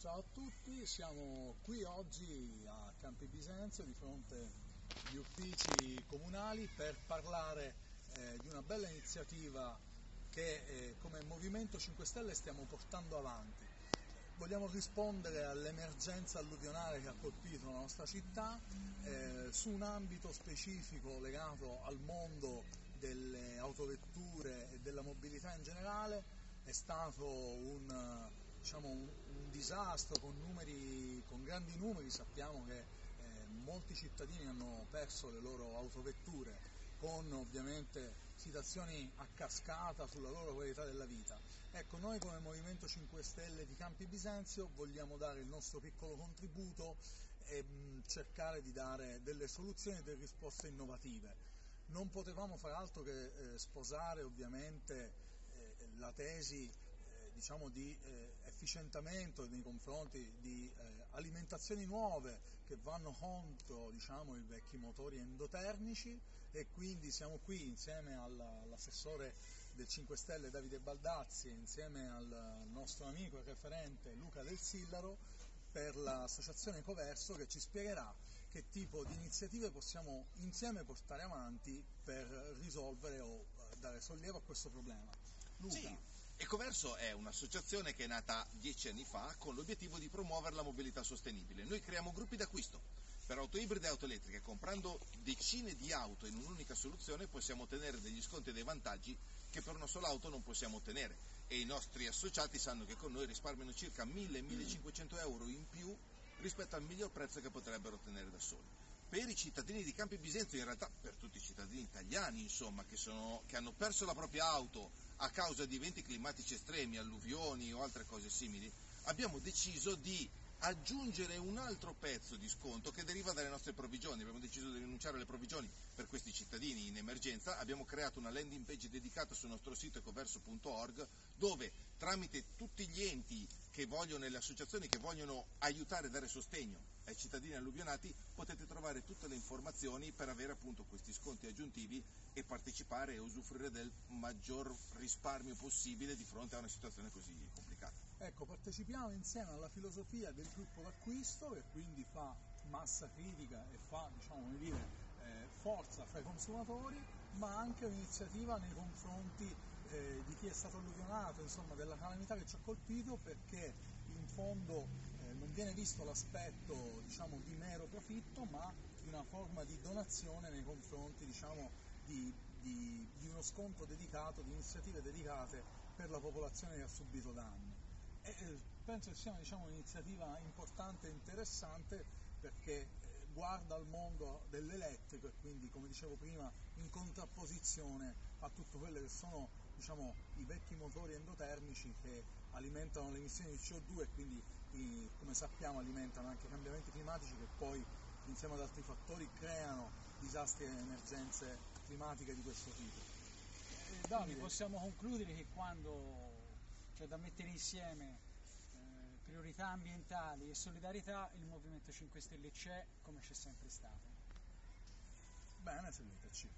Ciao a tutti, siamo qui oggi a Campi Bisenzio di fronte agli uffici comunali per parlare eh, di una bella iniziativa che eh, come Movimento 5 Stelle stiamo portando avanti. Vogliamo rispondere all'emergenza alluvionale che ha colpito la nostra città eh, su un ambito specifico legato al mondo delle autovetture e della mobilità in generale. È stato un diciamo, un, un, disastro con, numeri, con, grandi numeri, sappiamo che eh, molti cittadini hanno perso le loro autovetture con ovviamente situazioni a cascata sulla loro qualità della vita. Ecco, noi come Movimento 5 Stelle di Campi Bisenzio vogliamo dare il nostro piccolo contributo e mh, cercare di dare delle soluzioni e delle risposte innovative. Non potevamo fare altro che eh, sposare ovviamente eh, la tesi diciamo, di eh, efficientamento nei confronti di eh, alimentazioni nuove che vanno contro diciamo, i vecchi motori endotermici e quindi siamo qui insieme all'assessore del 5 Stelle Davide Baldazzi e insieme al nostro amico e referente Luca Del Sillaro per l'associazione Coverso che ci spiegherà che tipo di iniziative possiamo insieme portare avanti per risolvere o eh, dare sollievo a questo problema. Luca. Sì. Ecoverso è un'associazione che è nata dieci anni fa con l'obiettivo di promuovere la mobilità sostenibile. Noi creiamo gruppi d'acquisto per auto ibride e auto elettriche. Comprando decine di auto in un'unica soluzione possiamo ottenere degli sconti e dei vantaggi che per una sola auto non possiamo ottenere. E i nostri associati sanno che con noi risparmiano circa 1000-1500 euro in più rispetto al miglior prezzo che potrebbero ottenere da soli per i cittadini di Campi Bisenzio, in realtà per tutti i cittadini italiani, insomma, che, sono, che hanno perso la propria auto a causa di eventi climatici estremi, alluvioni o altre cose simili, abbiamo deciso di aggiungere un altro pezzo di sconto che deriva dalle nostre provvigioni. Abbiamo deciso di rinunciare alle provvigioni per questi cittadini in emergenza. Abbiamo creato una landing page dedicata sul nostro sito ecoverso.org dove tramite tutti gli enti che vogliono e le associazioni che vogliono aiutare e dare sostegno ai cittadini alluvionati potete trovare tutte le informazioni per avere appunto questi sconti aggiuntivi partecipare e usufruire del maggior risparmio possibile di fronte a una situazione così complicata. Ecco, partecipiamo insieme alla filosofia del gruppo d'acquisto che quindi fa massa critica e fa diciamo, dire, eh, forza fra i consumatori, ma anche un'iniziativa nei confronti eh, di chi è stato alluvionato, insomma, della calamità che ci ha colpito perché in fondo eh, non viene visto l'aspetto diciamo, di mero profitto, ma di una forma di donazione nei confronti diciamo, di, di, di uno sconto dedicato, di iniziative dedicate per la popolazione che ha subito danni. E, eh, penso che sia diciamo, un'iniziativa importante e interessante perché eh, guarda al mondo dell'elettrico e quindi, come dicevo prima, in contrapposizione a tutto quello che sono diciamo, i vecchi motori endotermici che alimentano le emissioni di CO2 e quindi, come sappiamo, alimentano anche i cambiamenti climatici che poi, insieme ad altri fattori, creano disastri e emergenze climatiche di questo tipo. Eh, Davide, possiamo concludere che quando c'è da mettere insieme priorità ambientali e solidarietà il Movimento 5 Stelle c'è come c'è sempre stato. Bene, seguiteci.